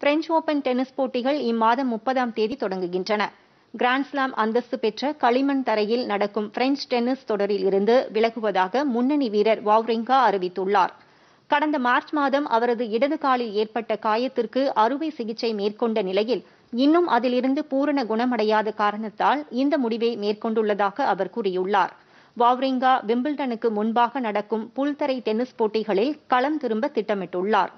French open tennis போட்டிகள் இம்மாதம் முப்பதாம் தேதி தொடங்குகின்றன. கிராண்ட்ஸ்லாம் அந்தஸ்து பெற்ற களிமண் தரையில் நடக்கும் பிரெஞ்ச் டென்னிஸ் தொடரில் இருந்து விலகுவதாக முன்னணி வீரர் வாவ்ரிங்கா அறிவித்துள்ளார். கடந்த மார்ச் மாதம் அவரது இடது காலில் ஏற்பட்ட காயத்திற்கு அறுவை சிகிச்சை மேற்கொண்ட நிலையில் இன்னும் அதிலிருந்து பூரண குணமடையாத காரணத்தால் இந்த முடிவை மேற்கொண்டுள்ளதாக அவர் கூறியுள்ளார். வாவ்ரிங்கா விம்பிள்டனுக்கு முன்பாக நடக்கும் புல்தரை டென்னிஸ் போட்டிகளில் களம் திரும்ப திட்டமிட்டுள்ளார்.